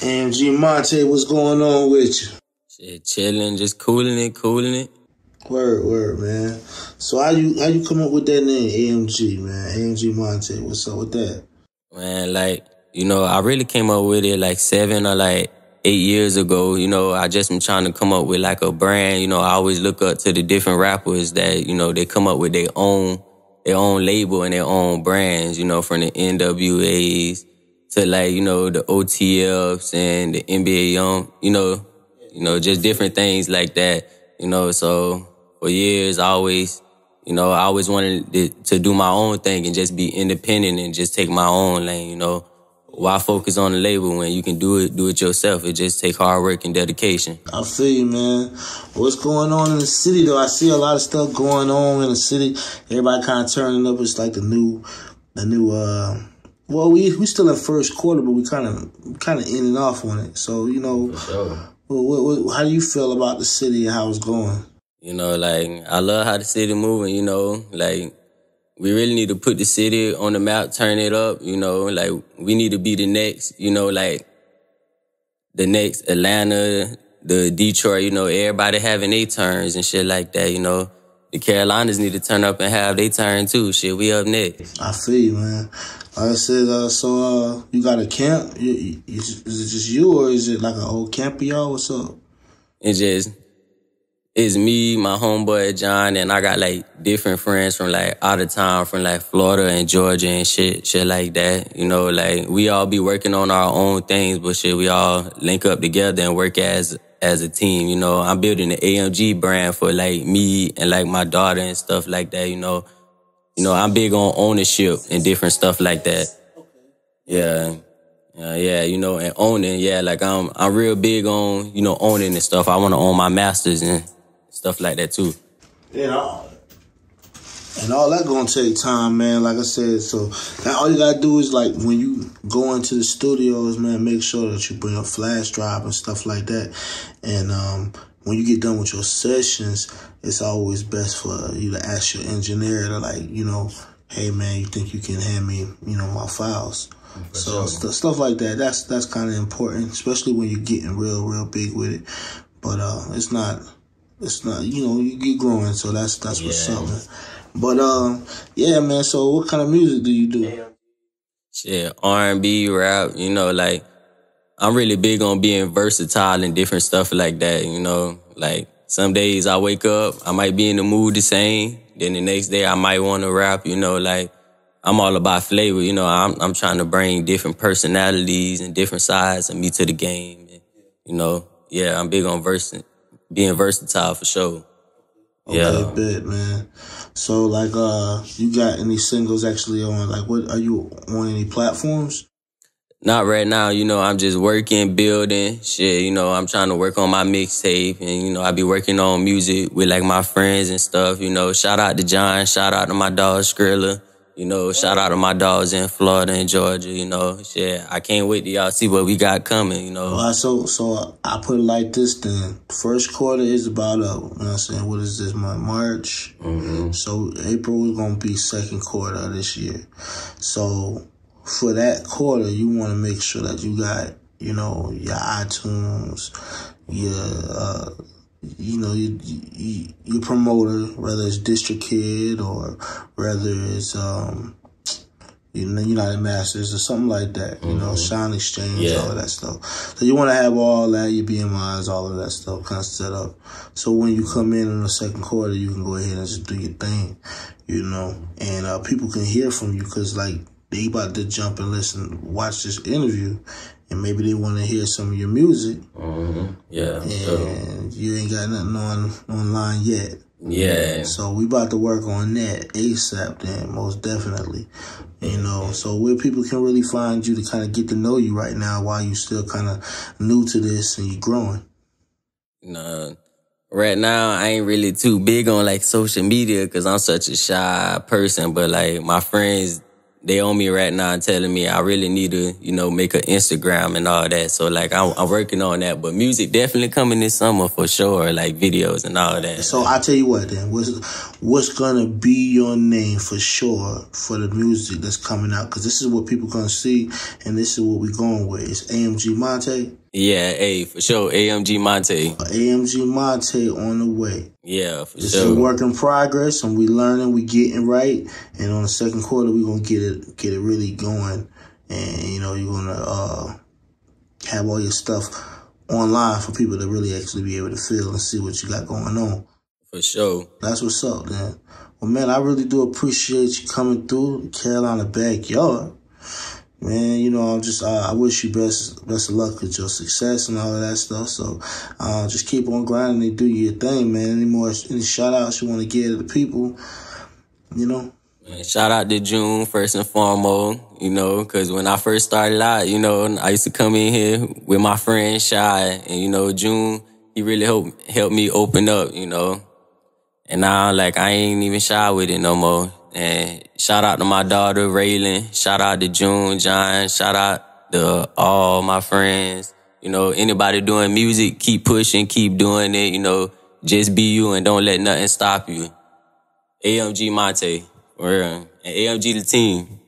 AMG Montae, what's going on with you? Shit, chilling, just cooling it, cooling it. Word, word, man. So how you how you come up with that name, AMG, man? AMG Montae, what's up with that? Man, like, you know, I really came up with it like seven or like eight years ago. You know, I just been trying to come up with like a brand. You know, I always look up to the different rappers that, you know, they come up with their own their own label and their own brands, you know, from the NWAs to like, you know, the OTFs and the NBA Young, you know, you know, just different things like that, you know, so for years I always, you know, I always wanted to, do my own thing and just be independent and just take my own lane, you know. Why focus on the label when you can do it do it yourself? It just take hard work and dedication. I feel you, man. What's going on in the city though? I see a lot of stuff going on in the city. Everybody kind of turning up. It's like the new, the new. uh Well, we we still in first quarter, but we kind of kind of in and off on it. So you know, Sure. what, what, how do you feel about the city and how it's going? You know, like I love how the city moving, you know, like we really need to put the city on the map, turn it up, you know, like we need to be the next, you know, like the next Atlanta, the Detroit, you know, everybody having their turns and shit like that, you know. The Carolinas need to turn up and have their turn too. Shit, we up next. I feel you, man. I said, uh, so uh, you got a camp? Is it just you or is it like an old camp of y'all? What's up? It's just it's me, my homeboy John, and I got like different friends from like out of town, from like Florida and Georgia and shit, shit like that. You know, like we all be working on our own things, but shit, we all link up together and work as as a team. You know, I'm building the AMG brand for like me and like my daughter and stuff like that. You know, you know, I'm big on ownership and different stuff like that. Yeah. Uh, yeah, you know, and owning, yeah, like I'm, I'm real big on, you know, owning and stuff. I want to own my masters and stuff like that too. Yeah. And all that gonna take time, man. Like I said, so now all you gotta do is like when you go into the studios, man, make sure that you bring a flash drive and stuff like that. And um, when you get done with your sessions, it's always best for you to ask your engineer to like, you know, hey man, you think you can hand me, you know, my files. So st- stuff like that. That's that's kind of important, especially when you're getting real, real big with it. But uh, it's not, it's not. You know, you get growing, so that's that's what's Yeah. up. Man. But um, yeah, man. So what kind of music do you do? Yeah, R&B, rap, you know, like I'm really big on being versatile and different stuff like that, you know. Like some days I wake up, I might be in the mood to sing, then the next day I might want to rap, you know, like I'm all about flavor, you know. I'm I'm trying to bring different personalities and different sides of me to the game, and, you know. Yeah, I'm big on vers- being versatile for sure. Yeah. Okay, man. So like, uh, you got any singles actually on? Like, what are you on any platforms? Not right now, you know, I'm just working, building, shit, you know, I'm trying to work on my mixtape and, you know, I be working on music with like my friends and stuff, you know, shout out to John, shout out to my dog Skrilla, you know, shout out to my dogs in Florida and Georgia, you know, shit, I can't wait to y'all see what we got coming, you know. Well, so so I put it like this then. First quarter is about up. You know what I'm saying? What is this month? March. Mm-hmm. So April is gonna be second quarter of this year. So for that quarter, you want to make sure that you got you know your iTunes, your uh, you know your, your promoter, whether it's DistroKid or whether it's um you know, United Masters or something like that. You know, Shine Exchange, Yeah. all of that stuff. So you want to have all that, your BMIs, all of that stuff kind of set up. So when you come in in the second quarter, you can go ahead and just do your thing, you know, and uh, people can hear from you because like they about to jump and listen, watch this interview, and maybe they want to hear some of your music, mm-hmm. Yeah, so, and you ain't got nothing on online yet. yeah, So we about to work on that ASAP then, most definitely. You know, so where people can really find you to kind of get to know you right now while you still kind of new to this and you're growing. Nah, right now I ain't really too big on like social media because I'm such a shy person. But like my friends, they on me right now and telling me I really need to, you know, make an Instagram and all that. So like I'm, I'm, working on that. But music definitely coming this summer for sure, like videos and all that. So I tell you what then, what's what's gonna be your name for sure for the music that's coming out? Because this is what people gonna see, and this is what we going with. It's AMG Montae. Yeah, hey, for sure. AMG Montae. AMG Montae on the way. Yeah, for this sure. This is a work in progress, and we learning, we getting right, and on the second quarter we gonna get it, get it really going, and you know you're gonna uh, have all your stuff online for people to really actually be able to feel and see what you got going on. For sure. That's what's up, man. Well, man, I really do appreciate you coming through Carolina backyard man, you know, I'm just, uh, I wish you best, best of luck with your success and all of that stuff. So, uh, just keep on grinding and do your thing, man. Any more, any shout outs you want to give to the people, you know? Shout out to June first and foremost, you know, because when I first started out, you know, I used to come in here with my friend Shy, and you know, June, he really helped helped me open up, you know, and now like I ain't even shy with it no more. And shout out to my daughter, Raylan. Shout out to June, John. Shout out to all my friends. You know, anybody doing music, keep pushing, keep doing it. You know, just be you and don't let nothing stop you. AMG Montae, and AMG the team.